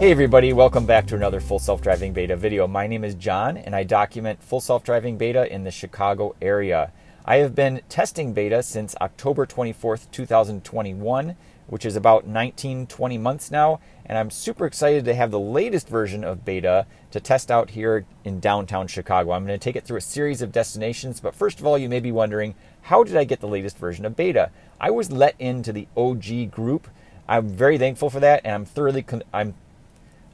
Hey everybody, welcome back to another full self-driving beta video. My name is John and I document full self-driving beta in the Chicago area. I have been testing beta since October 24th, 2021, which is about 19, 20 months now, and I'm super excited to have the latest version of beta to test out here in downtown Chicago. I'm going to take it through a series of destinations, but first of all, you may be wondering, how did I get the latest version of beta? I was let into the OG group. I'm very thankful for that, and I'm thoroughly I'm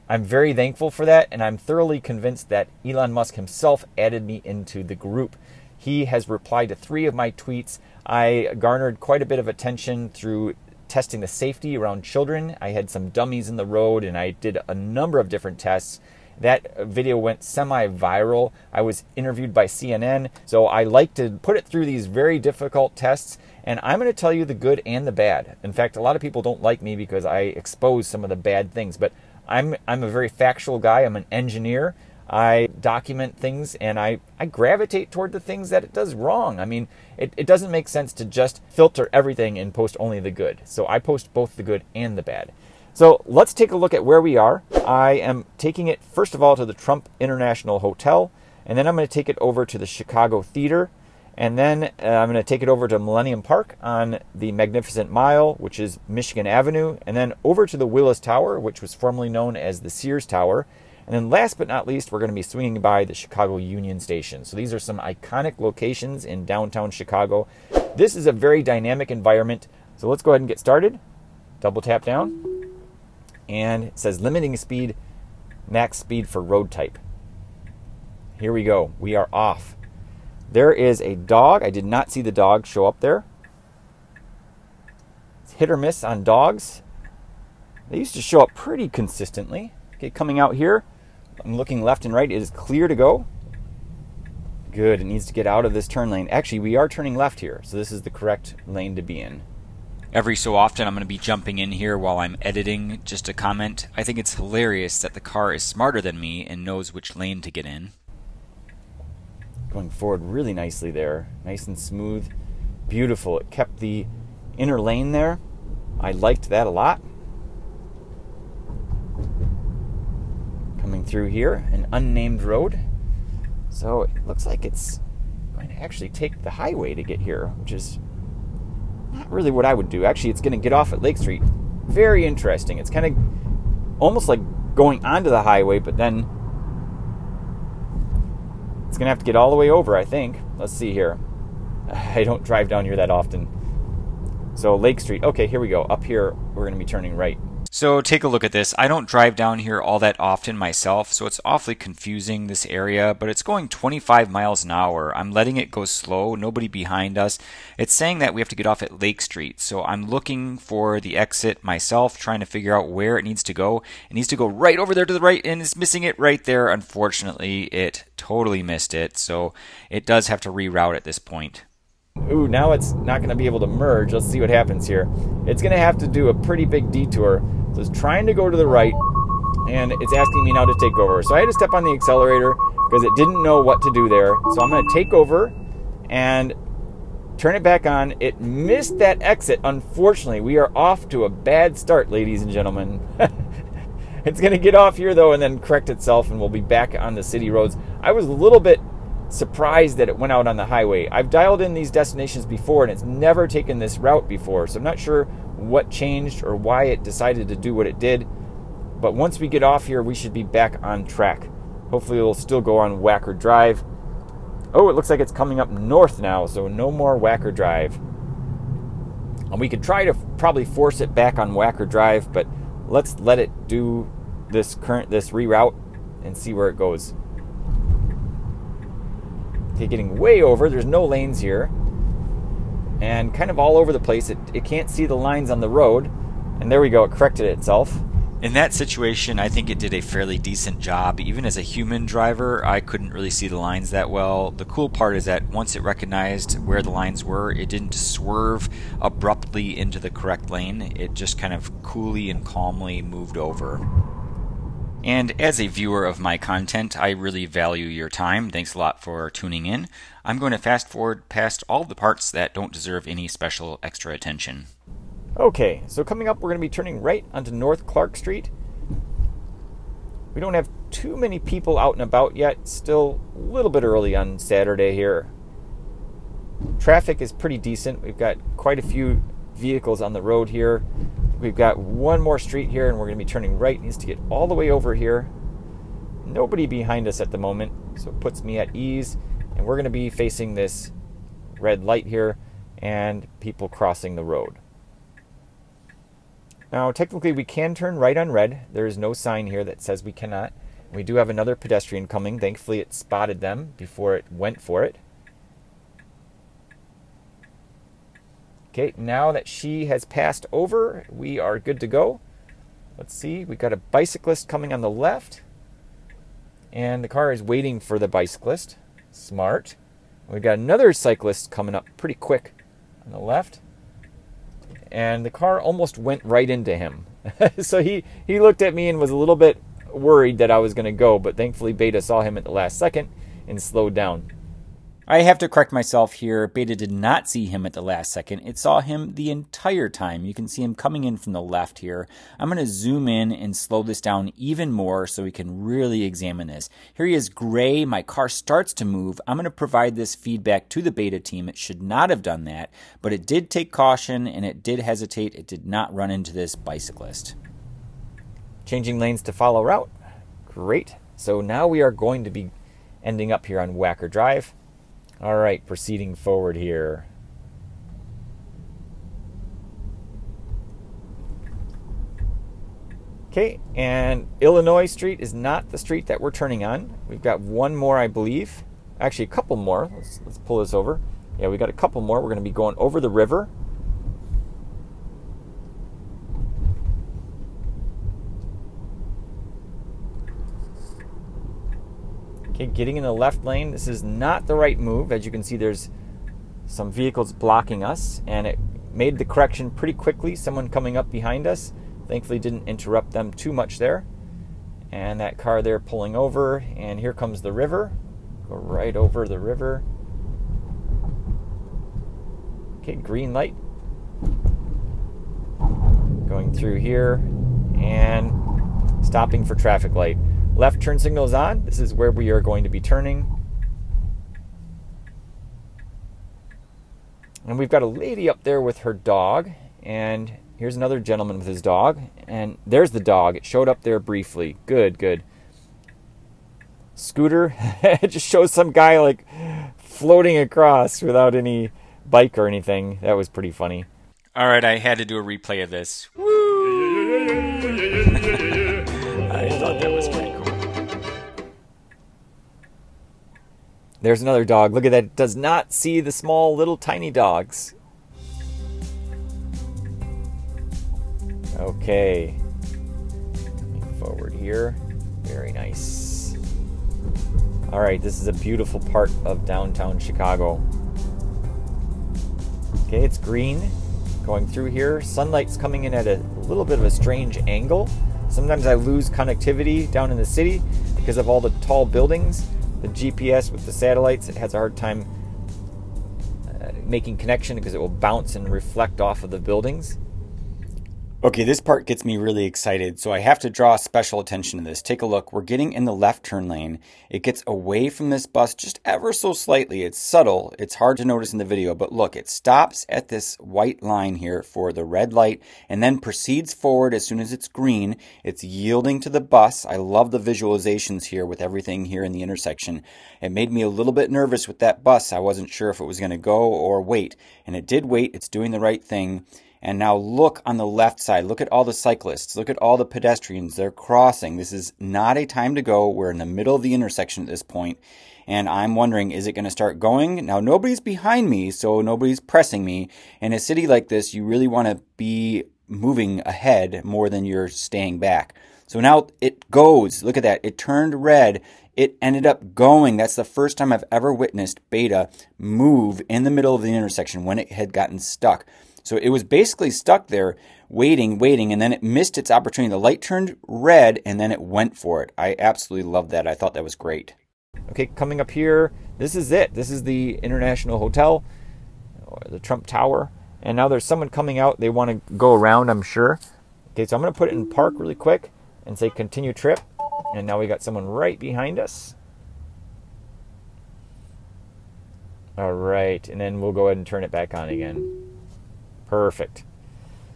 I'm very thankful for that, and I'm thoroughly convinced that Elon Musk himself added me into the group. He has replied to three of my tweets. I garnered quite a bit of attention through testing the safety around children. I had some dummies in the road, and I did a number of different tests. That video went semi viral. I was interviewed by CNN, so I like to put it through these very difficult tests. And I'm going to tell you the good and the bad. In fact, a lot of people don't like me because I expose some of the bad things, but I'm I'm a very factual guy. I'm an engineer. I document things and I, I gravitate toward the things that it does wrong. I mean, it, it doesn't make sense to just filter everything and post only the good. So I post both the good and the bad. So let's take a look at where we are. I am taking it, first of all, to the Trump International Hotel, and then I'm going to take it over to the Chicago Theater, and then uh, I'm going to take it over to Millennium Park on the Magnificent Mile, which is Michigan Avenue, and then over to the Willis Tower, which was formerly known as the Sears Tower. And then last but not least, we're going to be swinging by the Chicago Union Station. So these are some iconic locations in downtown Chicago. This is a very dynamic environment. So let's go ahead and get started. Double tap down. And it says limiting speed, max speed for road type. Here we go. We are off. There is a dog. I did not see the dog show up there. It's hit or miss on dogs. They used to show up pretty consistently. Okay, coming out here, I'm looking left and right. It is clear to go. Good. It needs to get out of this turn lane. Actually, we are turning left here, so this is the correct lane to be in. Every so often, I'm going to be jumping in here while I'm editing just a comment. I think it's hilarious that the car is smarter than me and knows which lane to get in going forward really nicely there. Nice and smooth. Beautiful. It kept the inner lane there. I liked that a lot. Coming through here, an unnamed road. So it looks like it's going to actually take the highway to get here, which is not really what I would do. Actually, it's going to get off at Lake Street. Very interesting. It's kind of almost like going onto the highway, but then it's going to have to get all the way over, I think. Let's see here. I don't drive down here that often. So, Lake Street. Okay, here we go. Up here, we're going to be turning right. So take a look at this. I don't drive down here all that often myself, so it's awfully confusing this area, but it's going 25 miles an hour. I'm letting it go slow, nobody behind us. It's saying that we have to get off at Lake Street, so I'm looking for the exit myself, trying to figure out where it needs to go. It needs to go right over there to the right, and it's missing it right there. Unfortunately, it totally missed it, so it does have to reroute at this point. Ooh, now it's not going to be able to merge. Let's see what happens here. It's going to have to do a pretty big detour. So it's trying to go to the right, and it's asking me now to take over. So I had to step on the accelerator because it didn't know what to do there. So I'm going to take over and turn it back on. It missed that exit. Unfortunately, we are off to a bad start, ladies and gentlemen. it's going to get off here, though, and then correct itself, and we'll be back on the city roads. I was a little bit surprised that it went out on the highway. I've dialed in these destinations before and it's never taken this route before, so I'm not sure what changed or why it decided to do what it did. But once we get off here, we should be back on track. Hopefully, it'll still go on Wacker Drive. Oh, it looks like it's coming up north now, so no more Wacker Drive. And we could try to probably force it back on Wacker Drive, but let's let it do this current this reroute and see where it goes. Okay, getting way over. There's no lanes here. And kind of all over the place. It, it can't see the lines on the road. And there we go, it corrected itself. In that situation, I think it did a fairly decent job. Even as a human driver, I couldn't really see the lines that well. The cool part is that once it recognized where the lines were, it didn't swerve abruptly into the correct lane. It just kind of coolly and calmly moved over. And as a viewer of my content, I really value your time. Thanks a lot for tuning in. I'm going to fast forward past all the parts that don't deserve any special extra attention. Okay, so coming up, we're going to be turning right onto North Clark Street. We don't have too many people out and about yet. Still a little bit early on Saturday here. Traffic is pretty decent. We've got quite a few vehicles on the road here. We've got one more street here, and we're going to be turning right. Needs to get all the way over here. Nobody behind us at the moment, so it puts me at ease. And we're going to be facing this red light here and people crossing the road. Now, technically, we can turn right on red. There is no sign here that says we cannot. We do have another pedestrian coming. Thankfully, it spotted them before it went for it. Okay, now that she has passed over, we are good to go. Let's see, we've got a bicyclist coming on the left, and the car is waiting for the bicyclist. Smart. We've got another cyclist coming up pretty quick on the left and the car almost went right into him. so he, he looked at me and was a little bit worried that I was going to go, but thankfully Beta saw him at the last second and slowed down. I have to correct myself here. Beta did not see him at the last second. It saw him the entire time. You can see him coming in from the left here. I'm going to zoom in and slow this down even more so we can really examine this. Here he is gray. My car starts to move. I'm going to provide this feedback to the Beta team. It should not have done that, but it did take caution and it did hesitate. It did not run into this bicyclist. Changing lanes to follow route. Great. So now we are going to be ending up here on Wacker Drive. All right, proceeding forward here. Okay, and Illinois Street is not the street that we're turning on. We've got one more, I believe. Actually, a couple more. Let's, let's pull this over. Yeah, we got a couple more. We're going to be going over the river. Okay, getting in the left lane. This is not the right move. As you can see, there's some vehicles blocking us, and it made the correction pretty quickly. Someone coming up behind us thankfully didn't interrupt them too much there. And that car there pulling over, and here comes the river. Go right over the river. Okay, green light. Going through here and stopping for traffic light. Left turn signal is on. This is where we are going to be turning. And we've got a lady up there with her dog. And here's another gentleman with his dog. And there's the dog. It showed up there briefly. Good, good. Scooter. it just shows some guy like floating across without any bike or anything. That was pretty funny. All right, I had to do a replay of this. Woo! There's another dog. Look at that. It does not see the small, little, tiny dogs. Okay. Coming forward here. Very nice. All right, this is a beautiful part of downtown Chicago. Okay, it's green going through here. Sunlight's coming in at a little bit of a strange angle. Sometimes I lose connectivity down in the city because of all the tall buildings the GPS with the satellites, it has a hard time uh, making connection because it will bounce and reflect off of the buildings. Okay, this part gets me really excited, so I have to draw special attention to this. Take a look. We're getting in the left turn lane. It gets away from this bus just ever so slightly. It's subtle. It's hard to notice in the video, but look, it stops at this white line here for the red light and then proceeds forward as soon as it's green. It's yielding to the bus. I love the visualizations here with everything here in the intersection. It made me a little bit nervous with that bus. I wasn't sure if it was going to go or wait, and it did wait. It's doing the right thing. And now look on the left side. Look at all the cyclists. Look at all the pedestrians. They're crossing. This is not a time to go. We're in the middle of the intersection at this point. And I'm wondering, is it going to start going? Now, nobody's behind me, so nobody's pressing me. In a city like this, you really want to be moving ahead more than you're staying back. So now it goes. Look at that. It turned red. It ended up going. That's the first time I've ever witnessed beta move in the middle of the intersection when it had gotten stuck. So it was basically stuck there, waiting, waiting, and then it missed its opportunity. The light turned red, and then it went for it. I absolutely loved that. I thought that was great. Okay, coming up here, this is it. This is the International Hotel, or the Trump Tower. And now there's someone coming out. They want to go around, I'm sure. Okay, so I'm going to put it in park really quick and say continue trip. And now we got someone right behind us. All right, and then we'll go ahead and turn it back on again. Perfect.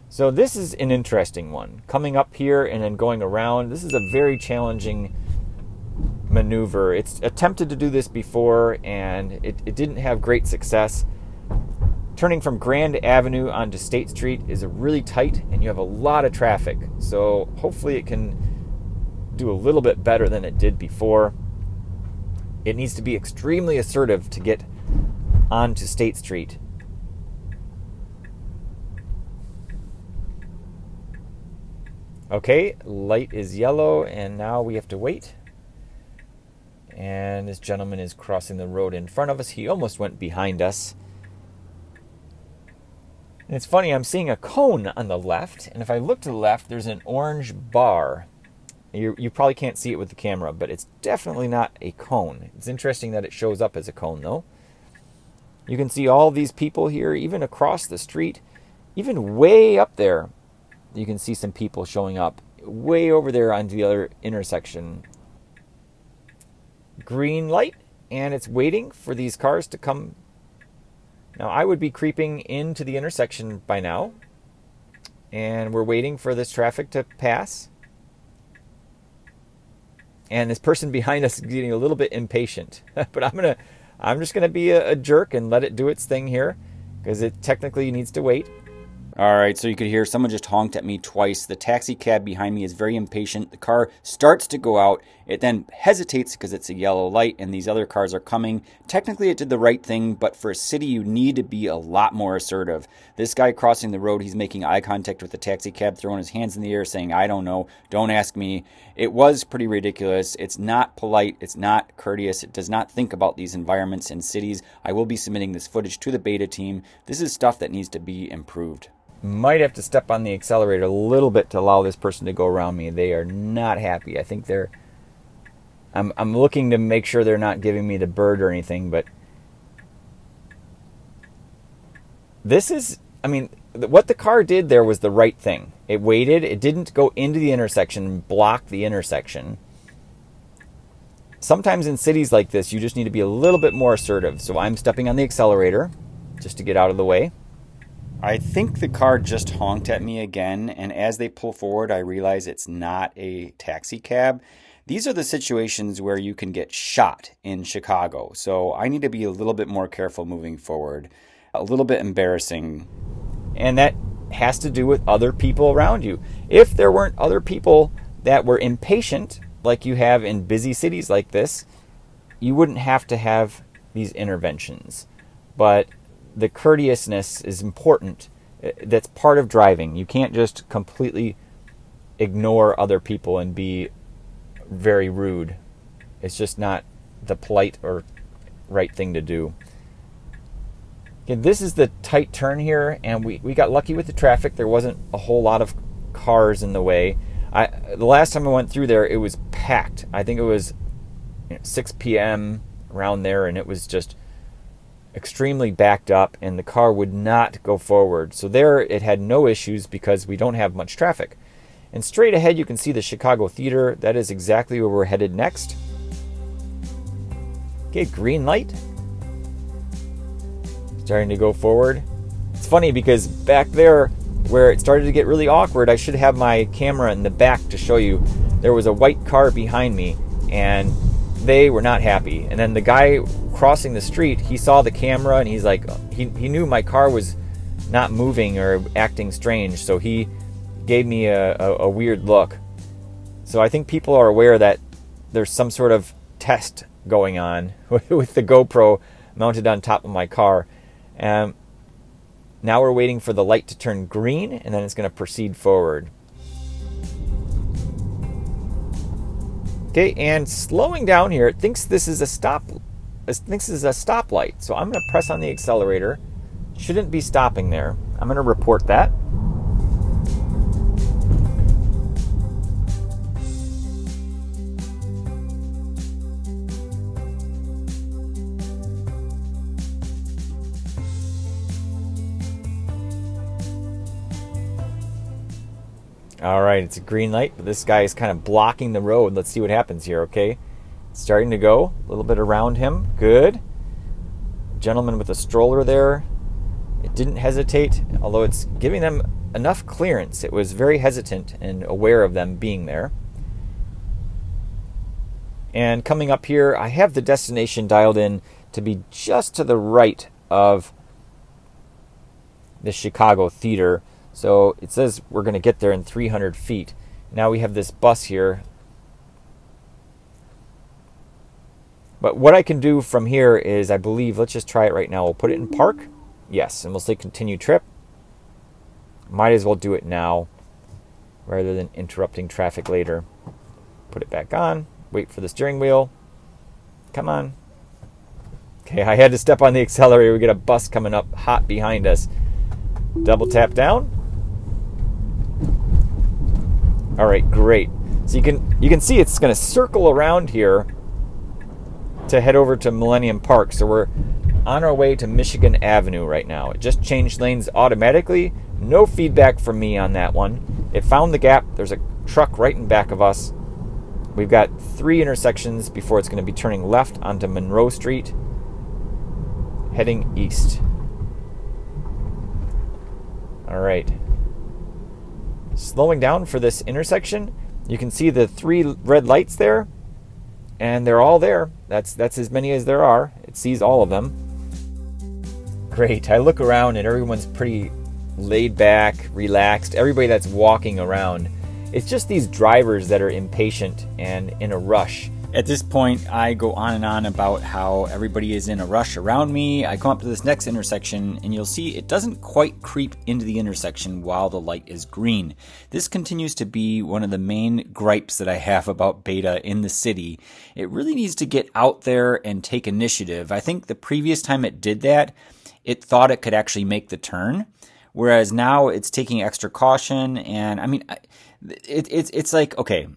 So this is an interesting one. Coming up here and then going around. This is a very challenging maneuver. It's attempted to do this before and it, it didn't have great success. Turning from Grand Avenue onto State Street is a really tight and you have a lot of traffic. So hopefully it can do a little bit better than it did before. It needs to be extremely assertive to get onto State Street. Okay, light is yellow, and now we have to wait. And this gentleman is crossing the road in front of us. He almost went behind us. And it's funny, I'm seeing a cone on the left, and if I look to the left, there's an orange bar. You, you probably can't see it with the camera, but it's definitely not a cone. It's interesting that it shows up as a cone, though. You can see all these people here, even across the street, even way up there. You can see some people showing up way over there onto the other intersection. Green light, and it's waiting for these cars to come. Now, I would be creeping into the intersection by now, and we're waiting for this traffic to pass. And this person behind us is getting a little bit impatient, but I'm gonna I'm just to be a, a, jerk and let it do its thing here because it technically needs to wait. All right, so you could hear someone just honked at me twice. The taxi cab behind me is very impatient. The car starts to go out. It then hesitates because it's a yellow light and these other cars are coming. Technically, it did the right thing, but for a city, you need to be a lot more assertive. This guy crossing the road, he's making eye contact with the taxi cab, throwing his hands in the air, saying, I don't know, don't ask me. It was pretty ridiculous. It's not polite, it's not courteous, it does not think about these environments and cities. I will be submitting this footage to the beta team. This is stuff that needs to be improved might have to step on the accelerator a little bit to allow this person to go around me. They are not happy. I think they're. I'm I'm looking to make sure they're not giving me the bird or anything, but this is. I mean, what the car did there was the right thing. It waited. It didn't go into the intersection and block the intersection. Sometimes in cities like this, you just need to be a little bit more assertive. So I'm stepping on the accelerator just to get out of the way. I think the car just honked at me again, and as they pull forward, I realize it's not a taxi cab. These are the situations where you can get shot in Chicago, so I need to be a little bit more careful moving forward. A little bit embarrassing. And that has to do with other people around you. If there weren't other people that were impatient, like you have in busy cities like this, you wouldn't have to have these interventions. But the courteousness is important. Uh, that's part of driving. You can't just completely ignore other people and be very rude. It's just not the polite or right thing to do. Okay, this is the tight turn here, and we, we got lucky with the traffic. There wasn't a whole lot of cars in the way. I the last time I went through there, it was packed. I think it was you know, 6 p.m. around there, and it was just extremely backed up and the car would not go forward. So there it had no issues because we don't have much traffic. And straight ahead you can see the Chicago Theater. That is exactly where we're headed next. Okay, green light. Starting to go forward. It's funny because back there where it started to get really awkward, I should have my camera in the back to show you. There was a white car behind me and they were not happy. And then the guy crossing the street, he saw the camera and he's like, he, he knew my car was not moving or acting strange. So he gave me a, a, a weird look. So I think people are aware that there's some sort of test going on with the GoPro mounted on top of my car. Um, now we're waiting for the light to turn green and then it's going to proceed forward. Okay, and slowing down here, it thinks this is a stop. It thinks this is a stoplight. So I'm going to press on the accelerator. Shouldn't be stopping there. I'm going to report that. All right, it's a green light, but this guy is kind of blocking the road. Let's see what happens here, okay? Starting to go, a little bit around him. Good. Gentleman with a stroller there. It didn't hesitate, although it's giving them enough clearance. It was very hesitant and aware of them being there. And coming up here, I have the destination dialed in to be just to the right of the Chicago Theater. So it says we're going to get there in 300 feet. Now we have this bus here. But what I can do from here is, I believe, let's just try it right now. We'll put it in park. Yes, and we'll say continue trip. Might as well do it now rather than interrupting traffic later. Put it back on. Wait for the steering wheel. Come on. Okay, I had to step on the accelerator. We get a bus coming up hot behind us. Double tap down. All right, great. So you can you can see it's going to circle around here to head over to Millennium Park. So we're on our way to Michigan Avenue right now. It just changed lanes automatically. No feedback from me on that one. It found the gap. There's a truck right in back of us. We've got three intersections before it's going to be turning left onto Monroe Street, heading east. All right. Slowing down for this intersection, you can see the three red lights there, and they're all there. That's that's as many as there are. It sees all of them. Great. I look around and everyone's pretty laid back, relaxed. Everybody that's walking around. It's just these drivers that are impatient and in a rush at this point, I go on and on about how everybody is in a rush around me. I come up to this next intersection, and you'll see it doesn't quite creep into the intersection while the light is green. This continues to be one of the main gripes that I have about beta in the city. It really needs to get out there and take initiative. I think the previous time it did that, it thought it could actually make the turn. Whereas now it's taking extra caution, and I mean, it, it's it's like okay,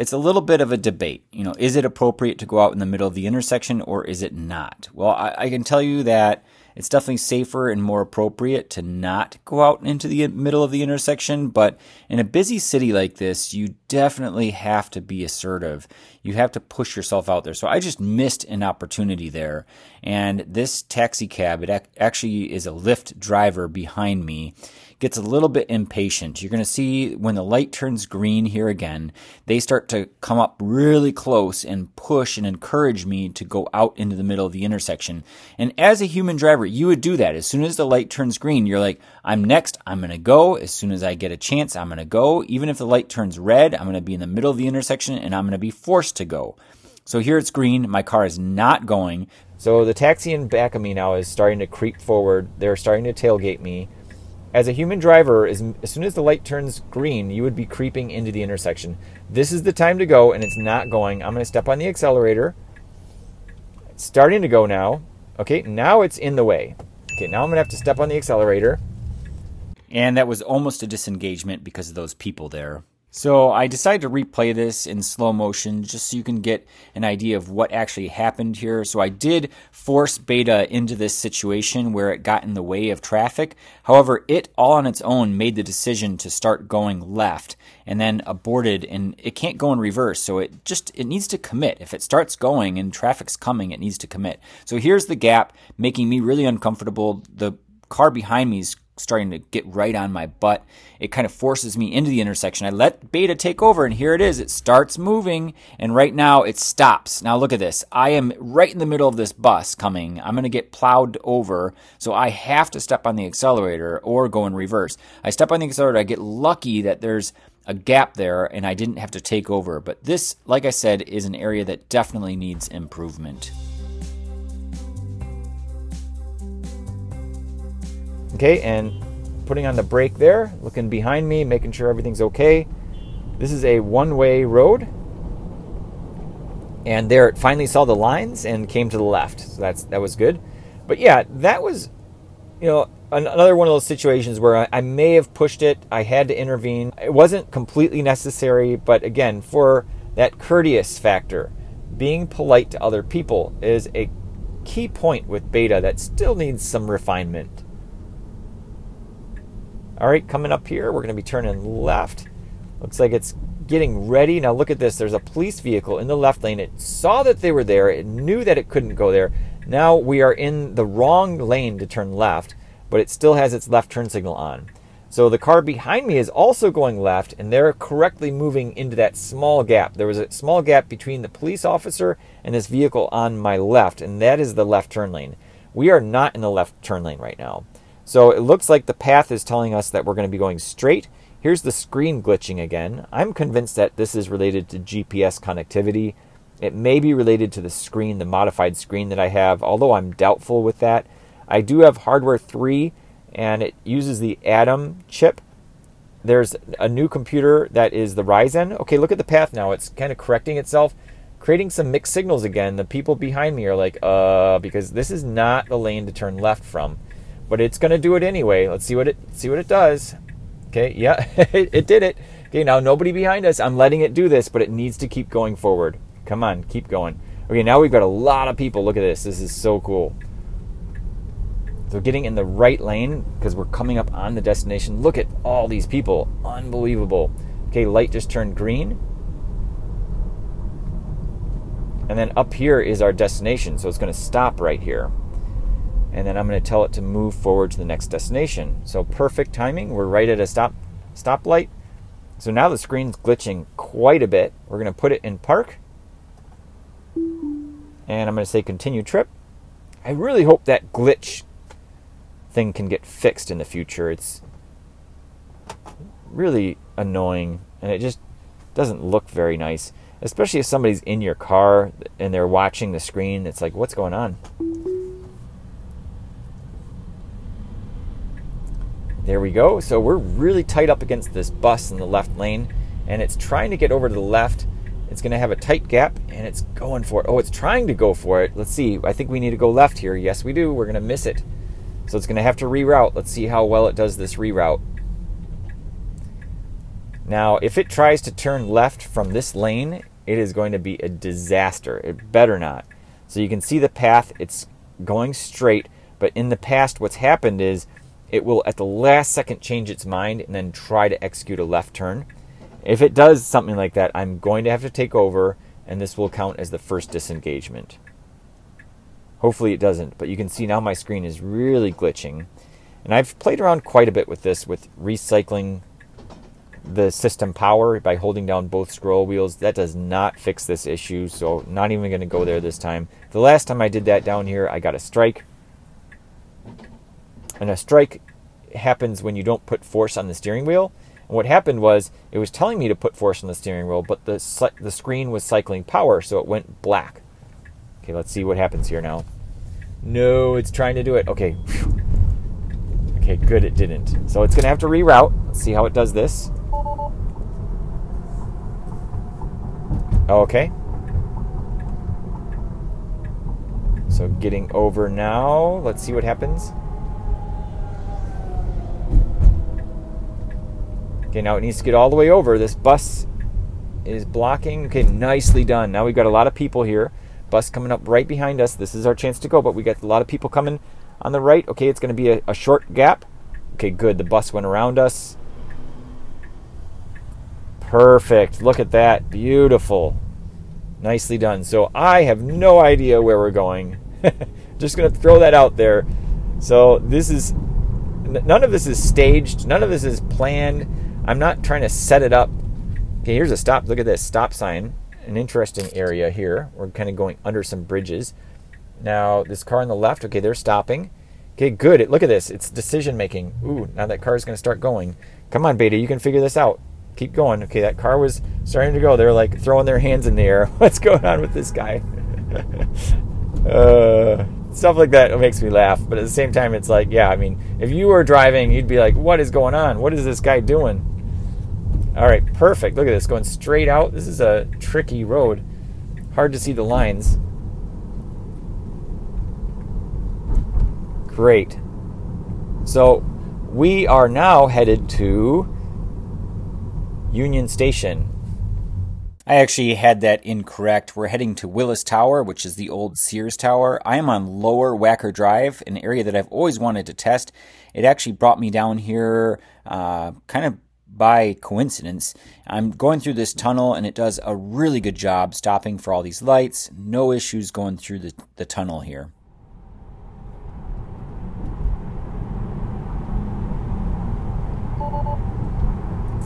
it's a little bit of a debate. You know, is it appropriate to go out in the middle of the intersection or is it not? Well, I, I can tell you that it's definitely safer and more appropriate to not go out into the middle of the intersection. But in a busy city like this, you definitely have to be assertive. You have to push yourself out there. So I just missed an opportunity there. And this taxi cab, it actually is a Lyft driver behind me gets a little bit impatient. You're going to see when the light turns green here again, they start to come up really close and push and encourage me to go out into the middle of the intersection. And as a human driver, you would do that. As soon as the light turns green, you're like, I'm next, I'm going to go. As soon as I get a chance, I'm going to go. Even if the light turns red, I'm going to be in the middle of the intersection and I'm going to be forced to go. So here it's green. My car is not going. So the taxi in back of me now is starting to creep forward. They're starting to tailgate me as a human driver, as, as soon as the light turns green, you would be creeping into the intersection. This is the time to go, and it's not going. I'm going to step on the accelerator. It's starting to go now. Okay, now it's in the way. Okay, now I'm going to have to step on the accelerator. And that was almost a disengagement because of those people there. So I decided to replay this in slow motion just so you can get an idea of what actually happened here. So I did force beta into this situation where it got in the way of traffic. However, it all on its own made the decision to start going left and then aborted and it can't go in reverse. So it just it needs to commit. If it starts going and traffic's coming, it needs to commit. So here's the gap making me really uncomfortable. The car behind me is starting to get right on my butt. It kind of forces me into the intersection. I let beta take over, and here it is. It starts moving, and right now it stops. Now look at this. I am right in the middle of this bus coming. I'm going to get plowed over, so I have to step on the accelerator or go in reverse. I step on the accelerator. I get lucky that there's a gap there and I didn't have to take over. But this, like I said, is an area that definitely needs improvement. Okay, and putting on the brake there, looking behind me, making sure everything's okay. This is a one way road. And there it finally saw the lines and came to the left. So that's that was good. But yeah, that was you know another one of those situations where I, I may have pushed it. I had to intervene. It wasn't completely necessary, but again, for that courteous factor, being polite to other people is a key point with beta that still needs some refinement. All right, coming up here, we're going to be turning left. Looks like it's getting ready. Now look at this. There's a police vehicle in the left lane. It saw that they were there. It knew that it couldn't go there. Now we are in the wrong lane to turn left, but it still has its left turn signal on. So the car behind me is also going left, and they're correctly moving into that small gap. There was a small gap between the police officer and this vehicle on my left, and that is the left turn lane. We are not in the left turn lane right now. So it looks like the path is telling us that we're going to be going straight. Here's the screen glitching again. I'm convinced that this is related to GPS connectivity. It may be related to the screen, the modified screen that I have, although I'm doubtful with that. I do have hardware 3 and it uses the Atom chip. There's a new computer that is the Ryzen. Okay, look at the path now. It's kind of correcting itself, creating some mixed signals again. The people behind me are like, uh, because this is not the lane to turn left from. But it's going to do it anyway. Let's see what it see what it does. Okay, yeah, it, it did it. Okay, now nobody behind us. I'm letting it do this, but it needs to keep going forward. Come on, keep going. Okay, now we've got a lot of people. Look at this. This is so cool. So getting in the right lane because we're coming up on the destination. Look at all these people. Unbelievable. Okay, light just turned green. And then up here is our destination. So it's going to stop right here. And then I'm going to tell it to move forward to the next destination. So perfect timing. We're right at a stop stoplight. So now the screen's glitching quite a bit. We're going to put it in park. And I'm going to say continue trip. I really hope that glitch thing can get fixed in the future. It's really annoying and it just doesn't look very nice, especially if somebody's in your car and they're watching the screen. It's like, what's going on? There we go. So we're really tight up against this bus in the left lane and it's trying to get over to the left. It's going to have a tight gap and it's going for it. Oh, it's trying to go for it. Let's see. I think we need to go left here. Yes, we do. We're going to miss it. So it's going to have to reroute. Let's see how well it does this reroute. Now, if it tries to turn left from this lane, it is going to be a disaster. It better not. So you can see the path. It's going straight. But in the past, what's happened is it will at the last second change its mind and then try to execute a left turn. If it does something like that, I'm going to have to take over, and this will count as the first disengagement. Hopefully it doesn't, but you can see now my screen is really glitching. And I've played around quite a bit with this, with recycling the system power by holding down both scroll wheels. That does not fix this issue, so not even going to go there this time. The last time I did that down here, I got a strike. And a strike happens when you don't put force on the steering wheel. And what happened was it was telling me to put force on the steering wheel, but the the screen was cycling power, so it went black. Okay, let's see what happens here now. No, it's trying to do it. Okay. Okay, good, it didn't. So it's going to have to reroute. Let's see how it does this. Okay. So getting over now. Let's see what happens. Okay, now it needs to get all the way over. This bus is blocking. Okay, nicely done. Now we've got a lot of people here. Bus coming up right behind us. This is our chance to go, but we got a lot of people coming on the right. Okay, it's going to be a, a short gap. Okay, good. The bus went around us. Perfect. Look at that. Beautiful. Nicely done. So I have no idea where we're going. Just going to throw that out there. So this is none of this is staged. None of this is planned. I'm not trying to set it up. Okay, here's a stop. Look at this stop sign an interesting area here. We're kind of going under some bridges. Now, this car on the left, okay, they're stopping. Okay, good. Look at this. It's decision making. Ooh, now that car is going to start going. Come on, Beta, you can figure this out. Keep going. Okay, that car was starting to go. They're like throwing their hands in the air. What's going on with this guy? uh, stuff like that makes me laugh. But at the same time, it's like, yeah, I mean, if you were driving, you'd be like, what is going on? What is this guy doing? All right, perfect. Look at this going straight out. This is a tricky road. Hard to see the lines. Great. So we are now headed to Union Station. I actually had that incorrect. We're heading to Willis Tower, which is the old Sears Tower. I am on Lower Wacker Drive, an area that I've always wanted to test. It actually brought me down here uh, kind of by coincidence. I'm going through this tunnel and it does a really good job stopping for all these lights. No issues going through the, the tunnel here.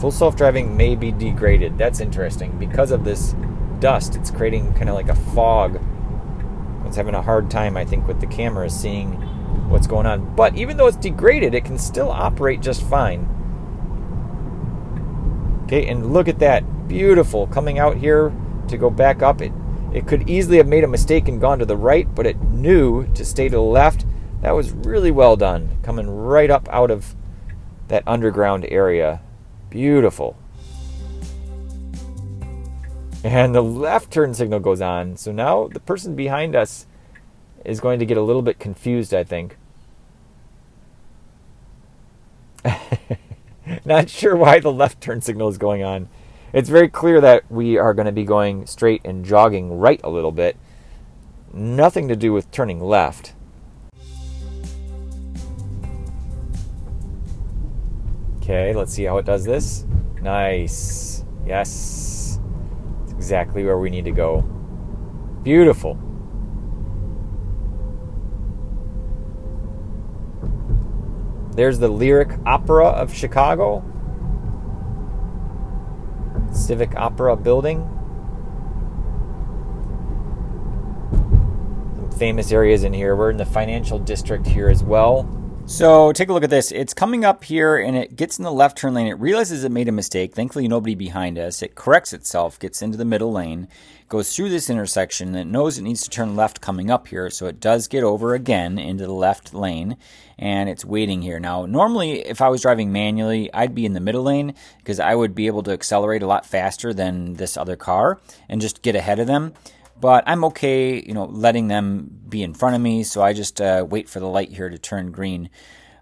Full self driving may be degraded. That's interesting. Because of this dust, it's creating kind of like a fog. It's having a hard time, I think, with the camera seeing what's going on. But even though it's degraded, it can still operate just fine. Okay, and look at that. Beautiful. Coming out here to go back up. It it could easily have made a mistake and gone to the right, but it knew to stay to the left. That was really well done. Coming right up out of that underground area. Beautiful. And the left turn signal goes on. So now the person behind us is going to get a little bit confused, I think. Not sure why the left turn signal is going on. It's very clear that we are going to be going straight and jogging right a little bit. Nothing to do with turning left. Okay, let's see how it does this. Nice. Yes. It's exactly where we need to go. Beautiful. There's the Lyric Opera of Chicago, Civic Opera building. Some famous areas in here. We're in the financial district here as well. So take a look at this. It's coming up here and it gets in the left turn lane. It realizes it made a mistake. Thankfully, nobody behind us. It corrects itself, gets into the middle lane, goes through this intersection. And It knows it needs to turn left coming up here. So it does get over again into the left lane and it's waiting here. Now, normally, if I was driving manually, I'd be in the middle lane because I would be able to accelerate a lot faster than this other car and just get ahead of them but I'm okay, you know, letting them be in front of me. So I just uh, wait for the light here to turn green.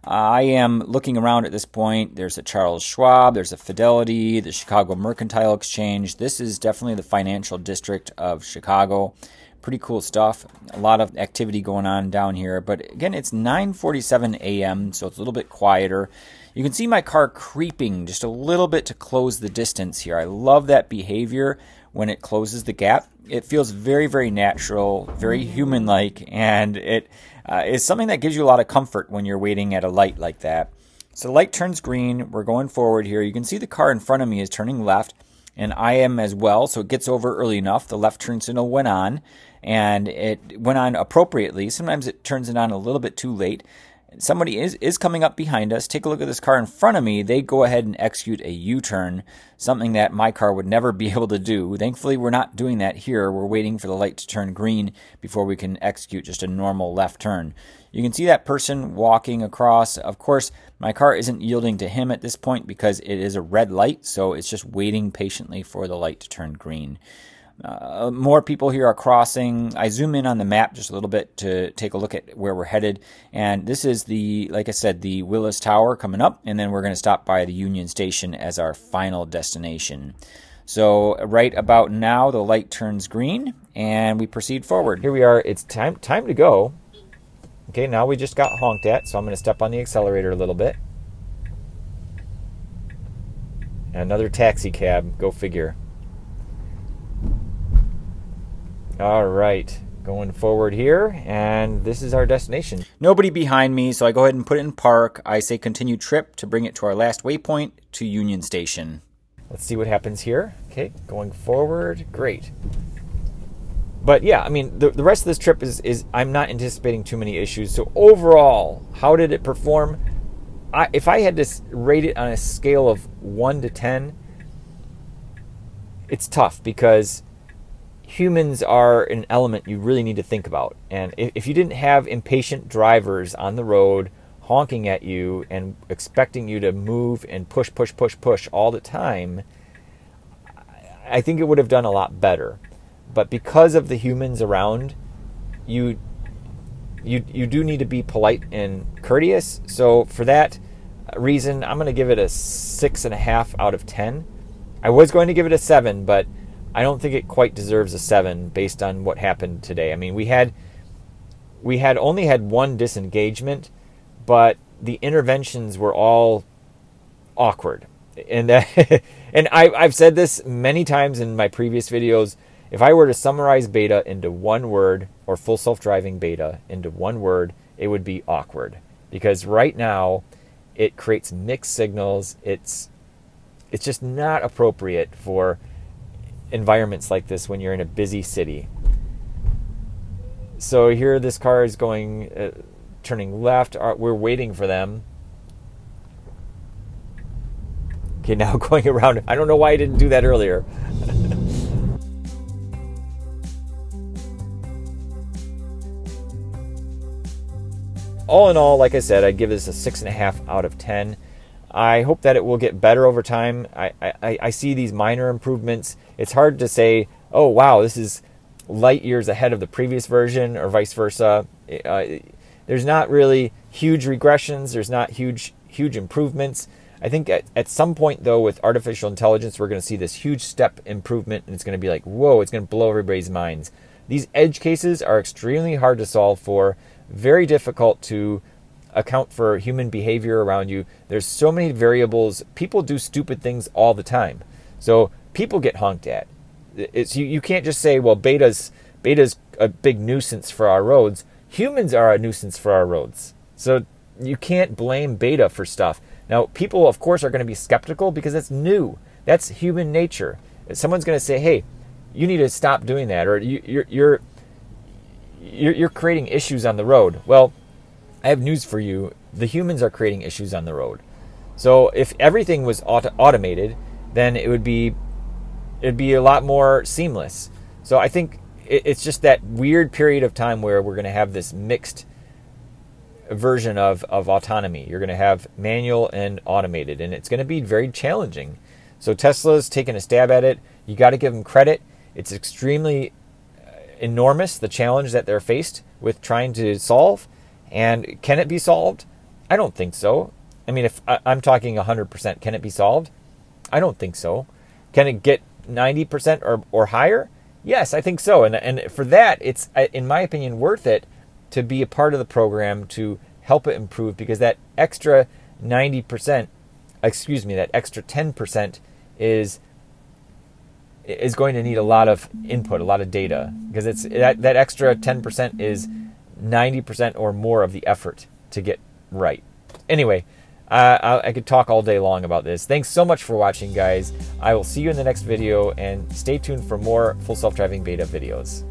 I am looking around at this point. There's a Charles Schwab, there's a Fidelity, the Chicago Mercantile Exchange. This is definitely the financial district of Chicago. Pretty cool stuff. A lot of activity going on down here. But again, it's 9:47 a.m., so it's a little bit quieter. You can see my car creeping just a little bit to close the distance here. I love that behavior when it closes the gap. It feels very, very natural, very human like, and it uh, is something that gives you a lot of comfort when you're waiting at a light like that. So the light turns green. We're going forward here. You can see the car in front of me is turning left, and I am as well. So it gets over early enough. The left turn signal went on, and it went on appropriately. Sometimes it turns it on a little bit too late somebody is, is coming up behind us. Take a look at this car in front of me. They go ahead and execute a U turn, something that my car would never be able to do. Thankfully, we're not doing that here. We're waiting for the light to turn green before we can execute just a normal left turn. You can see that person walking across. Of course, my car isn't yielding to him at this point because it is a red light, so it's just waiting patiently for the light to turn green. Uh, more people here are crossing. I zoom in on the map just a little bit to take a look at where we're headed. And this is the, like I said, the Willis Tower coming up, and then we're going to stop by the Union Station as our final destination. So right about now, the light turns green, and we proceed forward. Here we are. It's time time to go. Okay, now we just got honked at, so I'm going to step on the accelerator a little bit. Another taxi cab. Go figure. All right, going forward here, and this is our destination. Nobody behind me, so I go ahead and put it in park. I say continue trip to bring it to our last waypoint to Union Station. Let's see what happens here. Okay, going forward, great. But yeah, I mean, the, the rest of this trip is, is I'm not anticipating too many issues. So overall, how did it perform? I, if I had to rate it on a scale of 1 to 10, it's tough because humans are an element you really need to think about. And if you didn't have impatient drivers on the road honking at you and expecting you to move and push, push, push, push all the time, I think it would have done a lot better. But because of the humans around, you you you do need to be polite and courteous. So for that reason, I'm going to give it a six and a half out of ten. I was going to give it a seven, but I don't think it quite deserves a seven based on what happened today. I mean, we had we had only had one disengagement, but the interventions were all awkward. and that, and I, I've said this many times in my previous videos. If I were to summarize beta into one word or full self-driving beta into one word, it would be awkward. Because right now, it creates mixed signals. It's it's just not appropriate for environments like this when you're in a busy city. So here, this car is going, uh, turning left. Uh, we're waiting for them. Okay, now going around. I don't know why I didn't do that earlier. all in all, like I said, I'd give this a six and a half out of ten. I hope that it will get better over time. I, I, I see these minor improvements. It's hard to say, oh, wow, this is light years ahead of the previous version or vice versa. Uh, there's not really huge regressions, there's not huge, huge improvements. I think at, at some point, though, with artificial intelligence, we're going to see this huge step improvement, and it's going to be like, whoa, it's going to blow everybody's minds. These edge cases are extremely hard to solve for, very difficult to account for human behavior around you. There's so many variables. People do stupid things all the time. So people get honked at. It's you, you can't just say, well, beta's beta's a big nuisance for our roads. Humans are a nuisance for our roads. So you can't blame beta for stuff. Now, people of course are going to be skeptical because it's new. That's human nature. Someone's going to say, "Hey, you need to stop doing that," or you, you're, you're you're, you're creating issues on the road. Well, I have news for you. The humans are creating issues on the road. So if everything was auto- automated, then it would be it'd be a lot more seamless. So I think it, it's just that weird period of time where we're going to have this mixed version of, of autonomy. You're going to have manual and automated, and it's going to be very challenging. So Tesla's taking a stab at it. You got to give them credit. It's extremely uh, enormous the challenge that they're faced with trying to solve and can it be solved? I don't think so. I mean, if I'm talking 100%, can it be solved? I don't think so. Can it get 90% or, or higher? Yes, I think so. And, and for that, it's, in my opinion, worth it to be a part of the program to help it improve because that extra 90%, excuse me, that extra 10% is is going to need a lot of input, a lot of data because it's that, that extra 10% is 90% or more of the effort to get right. Anyway, uh, I, I could talk all day long about this. Thanks so much for watching, guys. I will see you in the next video and stay tuned for more full self driving beta videos.